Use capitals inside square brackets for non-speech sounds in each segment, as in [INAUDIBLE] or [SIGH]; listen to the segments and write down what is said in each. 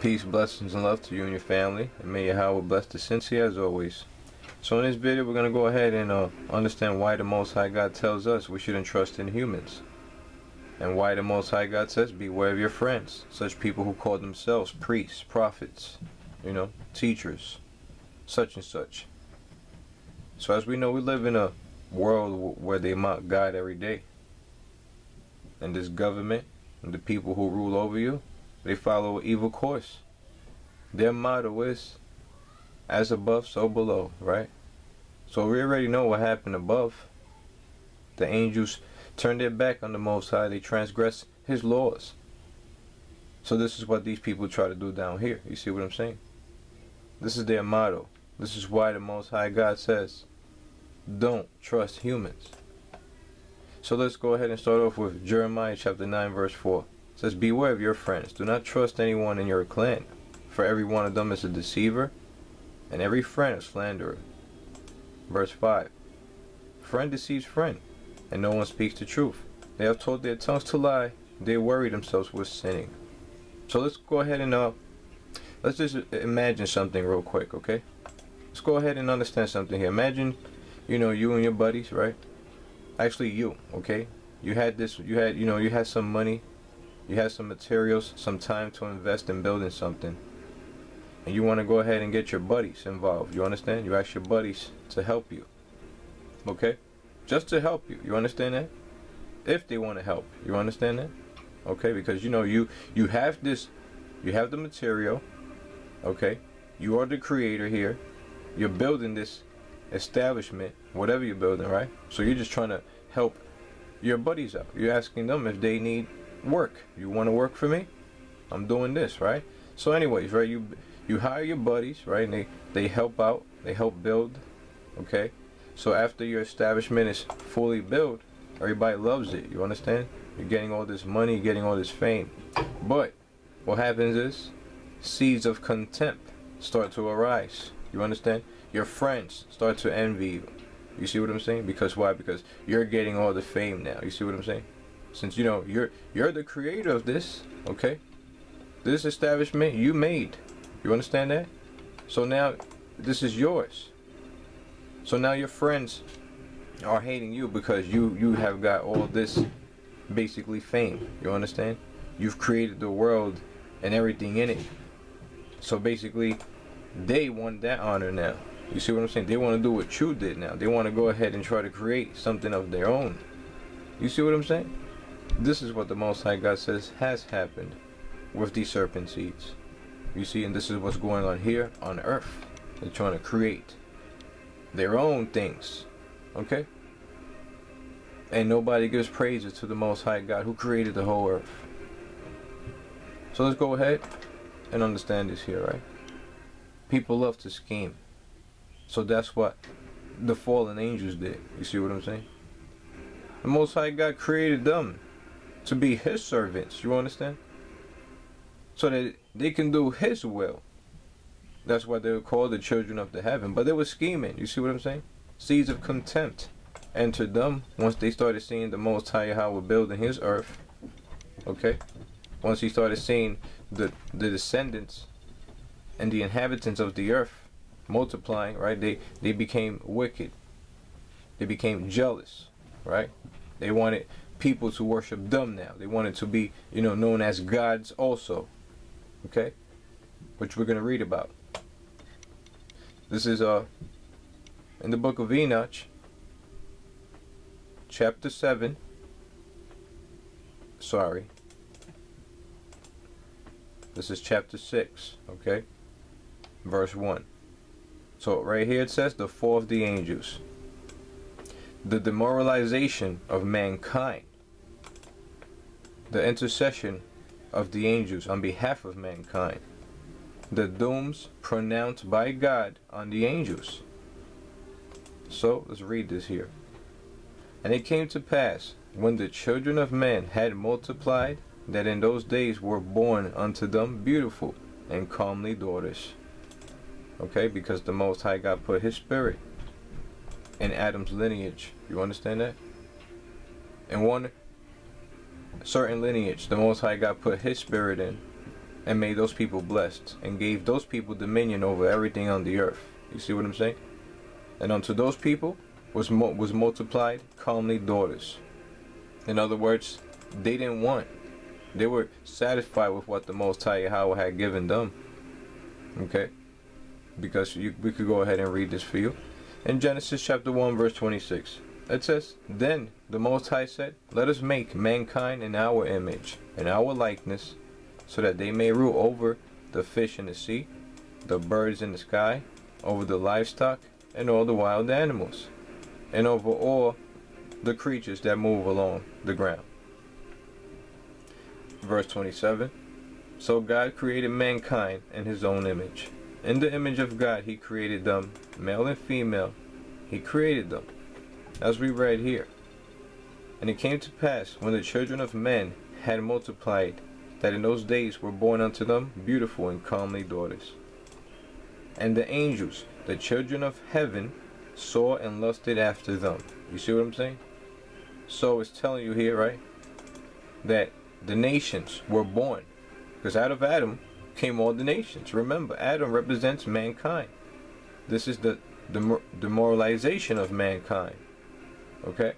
Peace, blessings, and love to you and your family. And may Yahweh bless the sincere as always. So in this video, we're going to go ahead and uh, understand why the Most High God tells us we shouldn't trust in humans. And why the Most High God says, beware of your friends. Such people who call themselves priests, prophets, you know, teachers, such and such. So as we know, we live in a world where they mock God every day. And this government and the people who rule over you, they follow evil course. Their motto is, as above, so below, right? So we already know what happened above. The angels turned their back on the Most High. They transgressed His laws. So this is what these people try to do down here. You see what I'm saying? This is their motto. This is why the Most High God says, don't trust humans. So let's go ahead and start off with Jeremiah chapter 9 verse 4. Says, Beware of your friends. Do not trust anyone in your clan, for every one of them is a deceiver, and every friend a slanderer. Verse 5. Friend deceives friend, and no one speaks the truth. They have told their tongues to lie, they worry themselves with sinning. So let's go ahead and uh let's just imagine something real quick, okay? Let's go ahead and understand something here. Imagine, you know, you and your buddies, right? Actually you, okay? You had this you had you know, you had some money, you have some materials, some time to invest in building something. And you want to go ahead and get your buddies involved. You understand? You ask your buddies to help you. Okay? Just to help you. You understand that? If they want to help. You understand that? Okay? Because you know you you have this you have the material. Okay? You are the creator here. You're building this establishment, whatever you're building, right? So you're just trying to help your buddies out. You're asking them if they need work. You want to work for me? I'm doing this, right? So anyways, right, you you hire your buddies, right? And they they help out, they help build, okay? So after your establishment is fully built, everybody loves it. You understand? You're getting all this money, getting all this fame. But what happens is seeds of contempt start to arise. You understand? Your friends start to envy you. You see what I'm saying? Because why? Because you're getting all the fame now. You see what I'm saying? Since you know you're you're the creator of this, okay? This establishment you made. You understand that? So now this is yours. So now your friends are hating you because you you have got all this basically fame. You understand? You've created the world and everything in it. So basically they want that honor now. You see what I'm saying? They want to do what you did now. They want to go ahead and try to create something of their own. You see what I'm saying? This is what the Most High God says has happened with these serpent seeds. You see, and this is what's going on here on earth. They're trying to create their own things. Okay? And nobody gives praises to the Most High God who created the whole earth. So let's go ahead and understand this here, right? People love to scheme. So that's what the fallen angels did. You see what I'm saying? The Most High God created them to be His servants. You understand? So that they can do His will. That's why they were called the children of the heaven. But they were scheming. You see what I'm saying? Seeds of contempt entered them once they started seeing the Most High Yahweh building His earth. Okay? Once He started seeing the the descendants and the inhabitants of the earth multiplying, right? They they became wicked. They became jealous, right? They wanted people to worship them now. They wanted to be, you know, known as gods also. Okay? Which we're going to read about. This is uh in the book of Enoch chapter 7 sorry this is chapter 6 okay verse 1 so right here it says the fall of the angels. The demoralization of mankind. The intercession of the angels on behalf of mankind. The dooms pronounced by God on the angels. So let's read this here. And it came to pass, when the children of men had multiplied, that in those days were born unto them beautiful and comely daughters Okay, because the Most High God put His Spirit in Adam's lineage. You understand that? And one certain lineage, the Most High God put His Spirit in, and made those people blessed and gave those people dominion over everything on the earth. You see what I'm saying? And unto those people was was multiplied calmly daughters. In other words, they didn't want. They were satisfied with what the Most High Yahweh had given them. Okay? Because you, we could go ahead and read this for you. In Genesis chapter 1, verse 26, it says, Then the Most High said, Let us make mankind in our image, in our likeness, so that they may rule over the fish in the sea, the birds in the sky, over the livestock, and all the wild animals, and over all the creatures that move along the ground. Verse 27 So God created mankind in his own image. In the image of God, he created them, male and female. He created them, as we read here. And it came to pass, when the children of men had multiplied, that in those days were born unto them beautiful and comely daughters. And the angels, the children of heaven, saw and lusted after them. You see what I'm saying? So it's telling you here, right? That the nations were born. Because out of Adam came all the nations. Remember, Adam represents mankind. This is the, demoralization of mankind. Okay?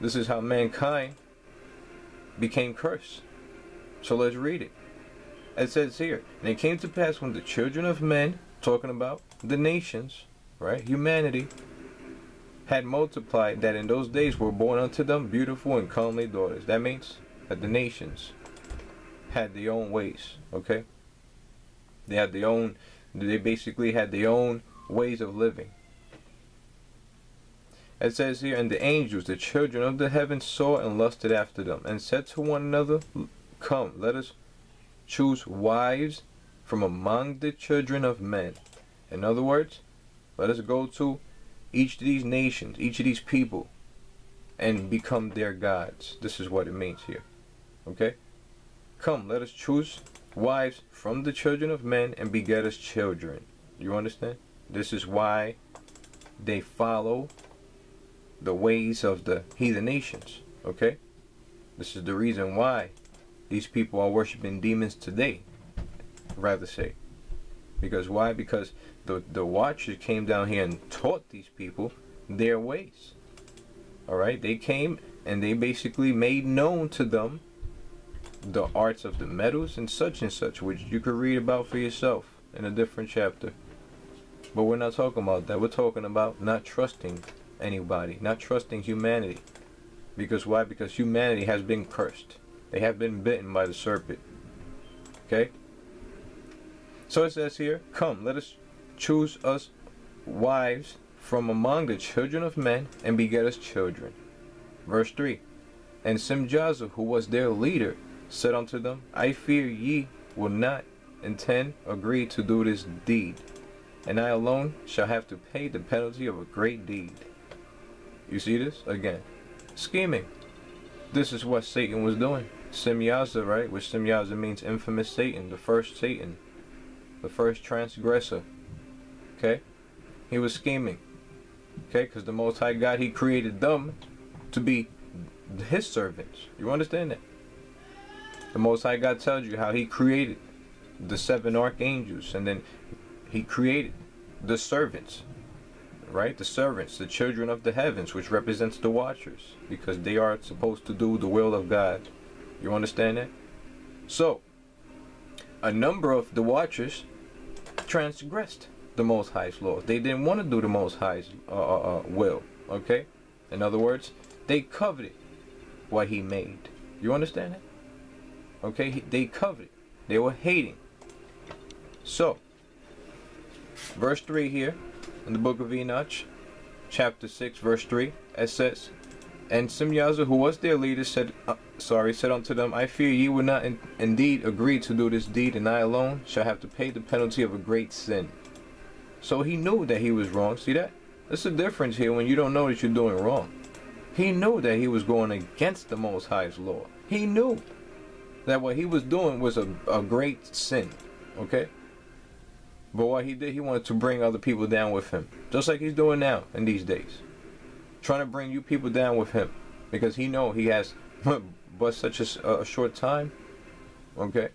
This is how mankind became cursed. So let's read it. It says here, and it came to pass when the children of men, talking about the nations, right, humanity, had multiplied, that in those days were born unto them beautiful and comely daughters. That means that the nations had their own ways, okay? They had their own, they basically had their own ways of living. It says here, and the angels, the children of the heavens, saw and lusted after them, and said to one another, Come, let us choose wives from among the children of men. In other words, let us go to each of these nations, each of these people, and become their gods. This is what it means here. Okay? Come, let us choose wives from the children of men and beget us children. You understand? This is why they follow the ways of the heathen nations. Okay? This is the reason why these people are worshiping demons today, rather say. Because why? Because the, the watchers came down here and taught these people their ways. Alright? They came and they basically made known to them the arts of the metals and such and such, which you could read about for yourself in a different chapter. But we're not talking about that. We're talking about not trusting anybody, not trusting humanity. Because why? Because humanity has been cursed. They have been bitten by the serpent. Okay? So it says here, Come, let us choose us wives from among the children of men and beget us children. Verse 3 And Simyaza, who was their leader, said unto them, I fear ye will not intend agree to do this deed, and I alone shall have to pay the penalty of a great deed. You see this? Again. Scheming. This is what Satan was doing. Simyaza, right? Which Simyaza means infamous Satan, the first Satan, the first transgressor. Okay? He was scheming. Okay? Because the Most High God, He created them to be His servants. You understand that? The Most High God tells you how He created the seven archangels and then He created the servants. Right? The servants, the children of the heavens, which represents the watchers, because they are supposed to do the will of God. You understand that? So, a number of the watchers transgressed the Most High's laws. They didn't want to do the Most High's uh, uh, uh, will. Okay? In other words, they coveted what He made. You understand that? Okay? They coveted. They were hating. So, verse 3 here in the book of Enoch, chapter 6, verse 3, it says, And Simyaza, who was their leader, said, uh, sorry, said unto them, I fear ye will not in indeed agree to do this deed, and I alone shall have to pay the penalty of a great sin. So he knew that he was wrong. See that? There's the difference here when you don't know that you're doing wrong. He knew that he was going against the Most High's law. He knew that what he was doing was a, a great sin. Okay? But what he did, he wanted to bring other people down with him. Just like he's doing now in these days. Trying to bring you people down with him. Because he know he has [LAUGHS] but such a, a short time. Okay?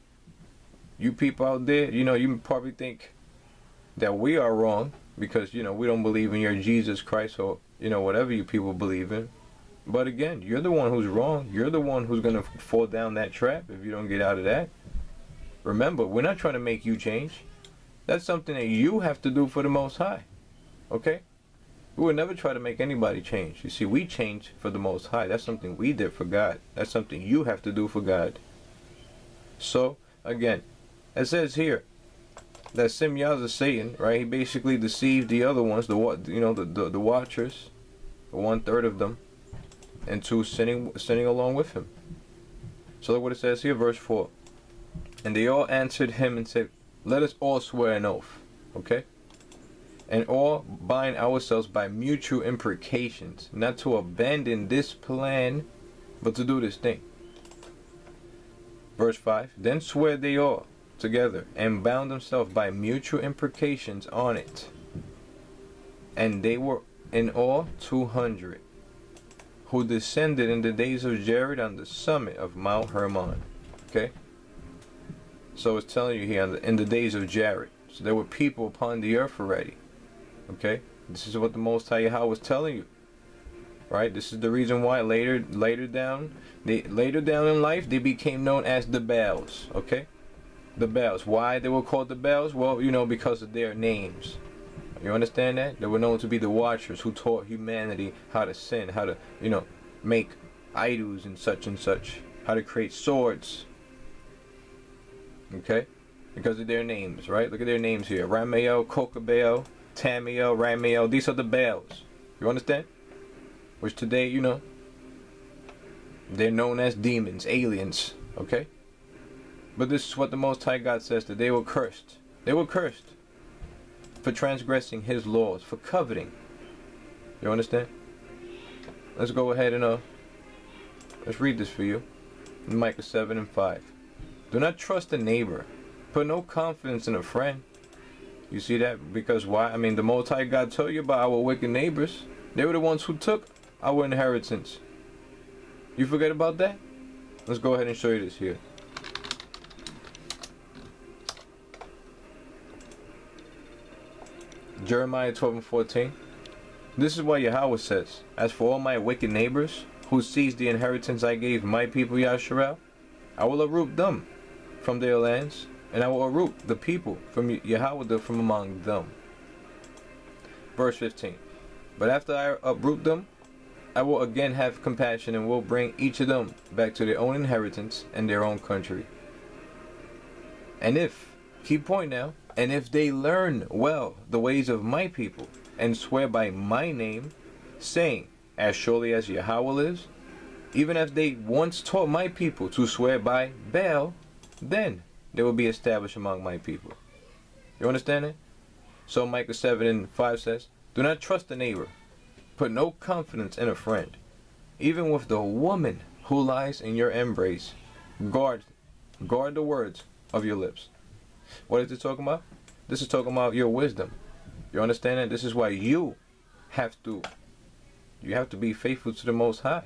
you people out there, you know, you probably think that we are wrong because, you know, we don't believe in your Jesus Christ or, you know, whatever you people believe in. But again, you're the one who's wrong. You're the one who's going to fall down that trap if you don't get out of that. Remember, we're not trying to make you change. That's something that you have to do for the Most High. Okay? We would never try to make anybody change. You see, we change for the Most High. That's something we did for God. That's something you have to do for God. So, again, it says here that Simyaz is Satan, right? He basically deceived the other ones, the you know, the, the, the watchers, one third of them, into sinning sinning along with him. So look what it says here, verse four. And they all answered him and said, Let us all swear an oath. Okay? And all bind ourselves by mutual imprecations, not to abandon this plan, but to do this thing. Verse 5 Then swear they all together and bound themselves by mutual imprecations on it. And they were in all 200 who descended in the days of Jared on the summit of Mount Hermon. Okay? So it's telling you here in the days of Jared. So there were people upon the earth already. Okay? This is what the Most High Yahweh was telling you. Right? This is the reason why later later down they later down in life they became known as the Baals. Okay? The Baals. Why they were called the Baals? Well, you know, because of their names. You understand that? They were known to be the watchers who taught humanity how to sin, how to, you know, make idols and such and such, how to create swords, Okay? Because of their names, right? Look at their names here. Ramael, Kokabel, Tamiel, Ramael. These are the Baals. You understand? Which today, you know, they're known as demons, aliens. Okay? But this is what the Most High God says that they were cursed. They were cursed for transgressing His laws, for coveting. You understand? Let's go ahead and uh, let's read this for you. Micah 7 and 5. Do not trust a neighbor. Put no confidence in a friend. You see that? Because why? I mean, the Most High God told you about our wicked neighbors. They were the ones who took our inheritance. You forget about that? Let's go ahead and show you this here. Jeremiah 12 and 14. This is what Yahweh says. As for all my wicked neighbors, who seized the inheritance I gave my people Yasharel, I will uproot them from their lands, and I will uproot the people from Yahweh from among them. Verse 15. But after I uproot them, I will again have compassion and will bring each of them back to their own inheritance and their own country. And if, keep point now, and if they learn well the ways of my people and swear by my name, saying, As surely as Yahweh is, even as they once taught my people to swear by Baal, then they will be established among my people. You understand it? So Micah 7 and 5 says, Do not trust a neighbor. Put no confidence in a friend. Even with the woman who lies in your embrace, guard, guard the words of your lips. What is it talking about? This is talking about your wisdom. You understand it? This is why you have to, you have to be faithful to the Most High.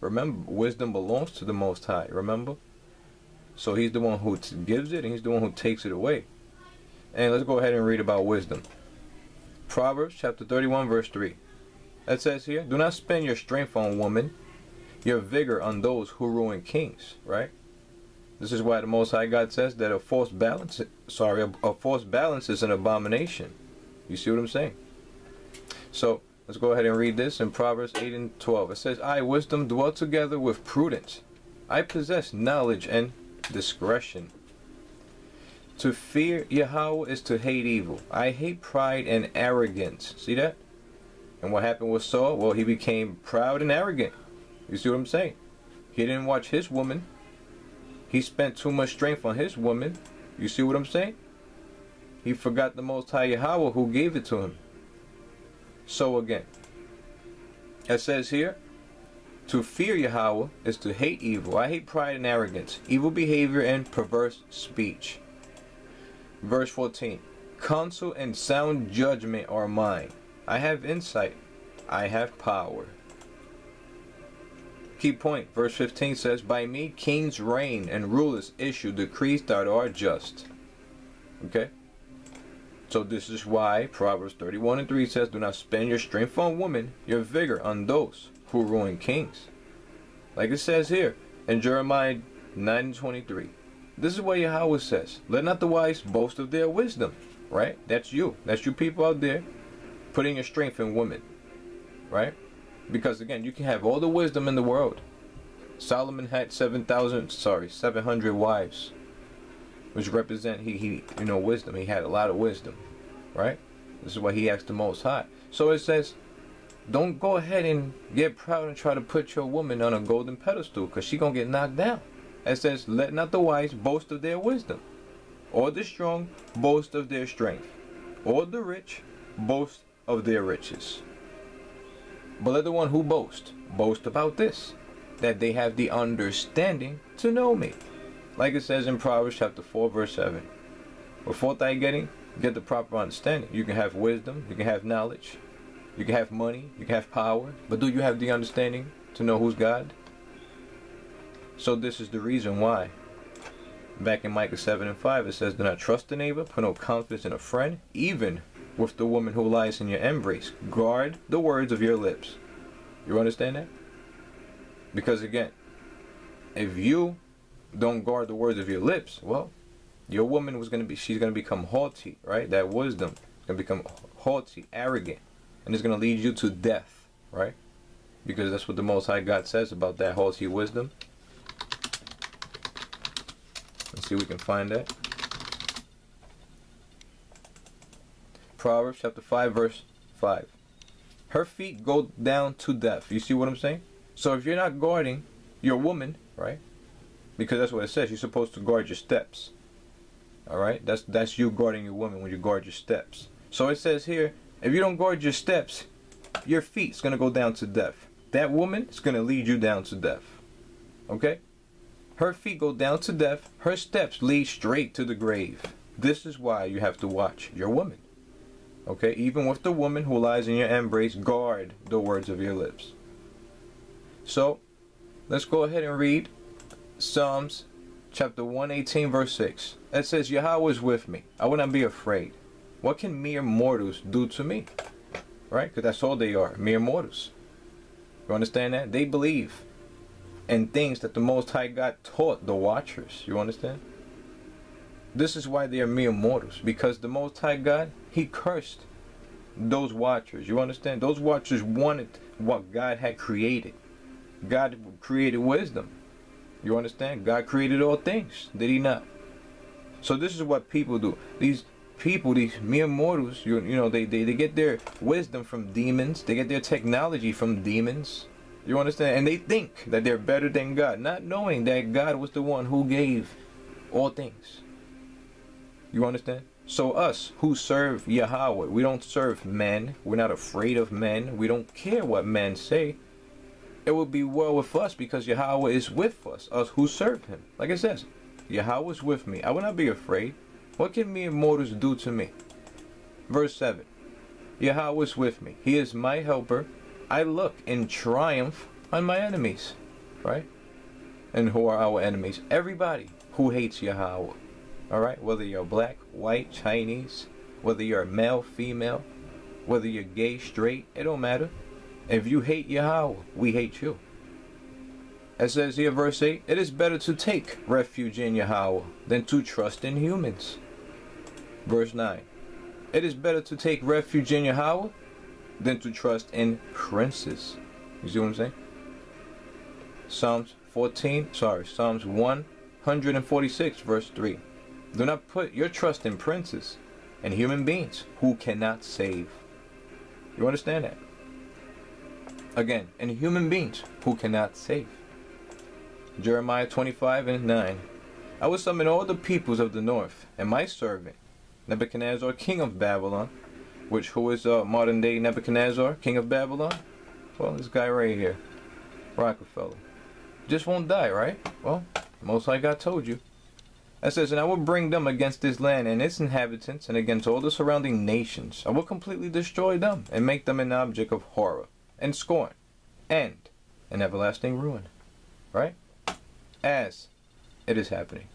Remember, wisdom belongs to the Most High. Remember? So he's the one who gives it and he's the one who takes it away. And let's go ahead and read about wisdom. Proverbs chapter 31 verse 3. That says here, do not spend your strength on woman, your vigor on those who ruin kings, right? This is why the Most High God says that a false balance, sorry, a, a false balance is an abomination. You see what I'm saying? So let's go ahead and read this in Proverbs 8 and 12. It says, I, wisdom, dwell together with prudence. I possess knowledge and discretion. To fear Yahweh is to hate evil. I hate pride and arrogance. See that? And what happened with Saul? Well, he became proud and arrogant. You see what I'm saying? He didn't watch his woman. He spent too much strength on his woman. You see what I'm saying? He forgot the Most High Yahweh who gave it to him. So again, it says here, to fear Yahweh is to hate evil. I hate pride and arrogance, evil behavior and perverse speech. Verse 14 Counsel and sound judgment are mine. I have insight. I have power. Key point. Verse 15 says, By me kings reign and rulers issue decrees that are just. Okay? So this is why Proverbs 31 and 3 says, Do not spend your strength on women, your vigor on those who ruin kings. Like it says here in Jeremiah 9 23. This is what Yahweh says. Let not the wise boast of their wisdom. Right? That's you. That's you people out there putting your strength in women. Right? Because again, you can have all the wisdom in the world. Solomon had 7,000, sorry, 700 wives. Which represent he, he, you know, wisdom. He had a lot of wisdom. Right? This is why he asked the most high. So it says, don't go ahead and get proud and try to put your woman on a golden pedestal because she going to get knocked down. It says, let not the wise boast of their wisdom, or the strong boast of their strength, or the rich boast of their riches. But let the one who boast boast about this, that they have the understanding to know me. Like it says in Proverbs chapter 4, verse 7. Before I getting? Get the proper understanding. You can have wisdom, you can have knowledge, you can have money, you can have power, but do you have the understanding to know who's God? So this is the reason why. Back in Micah 7 and 5, it says, Do not trust a neighbor, put no confidence in a friend, even with the woman who lies in your embrace. Guard the words of your lips. You understand that? Because again, if you don't guard the words of your lips, well, your woman was gonna be she's gonna become haughty, right? That wisdom is gonna become haughty, arrogant, and it's gonna lead you to death, right? Because that's what the Most High God says about that haughty wisdom. Let's see if we can find that. Proverbs chapter 5, verse 5. Her feet go down to death. You see what I'm saying? So if you're not guarding your woman, right? Because that's what it says. You're supposed to guard your steps. Alright? That's that's you guarding your woman when you guard your steps. So it says here, if you don't guard your steps, your feet's gonna go down to death. That woman is gonna lead you down to death. Okay? Her feet go down to death, her steps lead straight to the grave. This is why you have to watch your woman. Okay, even with the woman who lies in your embrace, guard the words of your lips. So, let's go ahead and read Psalms chapter 118, verse 6. It says, Yahweh is with me. I will not be afraid. What can mere mortals do to me? Right? Because that's all they are mere mortals. You understand that? They believe in things that the Most High God taught the watchers. You understand? This is why they are mere mortals. Because the Most High God, He cursed those watchers. You understand? Those watchers wanted what God had created. God created wisdom. You understand? God created all things. Did He not? So this is what people do. These people, these mere mortals, you, you know, they, they, they get their wisdom from demons. They get their technology from demons. You understand? And they think that they're better than God, not knowing that God was the one who gave all things. You understand? So us who serve Yahweh, we don't serve men. We're not afraid of men. We don't care what men say. It will be well with us because Yahweh is with us, us who serve him. Like it says, Yahweh is with me. I will not be afraid. What can mere mortals do to me? Verse 7. Yahweh is with me. He is my helper. I look in triumph on my enemies, right? And who are our enemies? Everybody who hates Yahweh. All right, whether you're black, white, Chinese, whether you're male, female, whether you're gay, straight, it don't matter. If you hate Yahweh, we hate you. It says here, verse 8, it is better to take refuge in Yahweh than to trust in humans. Verse 9, it is better to take refuge in Yahweh than to trust in princes. You see what I'm saying? Psalms 14, sorry, Psalms 146, verse 3. Do not put your trust in princes and human beings who cannot save. You understand that? Again, and human beings who cannot save. Jeremiah 25 and 9. I will summon all the peoples of the north, and my servant, Nebuchadnezzar, king of Babylon, which who is uh, modern day Nebuchadnezzar, king of Babylon? Well, this guy right here, Rockefeller. Just won't die, right? Well, most like I told you. It says, And I will bring them against this land and its inhabitants, and against all the surrounding nations. I will completely destroy them, and make them an object of horror, and scorn, and an everlasting ruin. Right? As it is happening.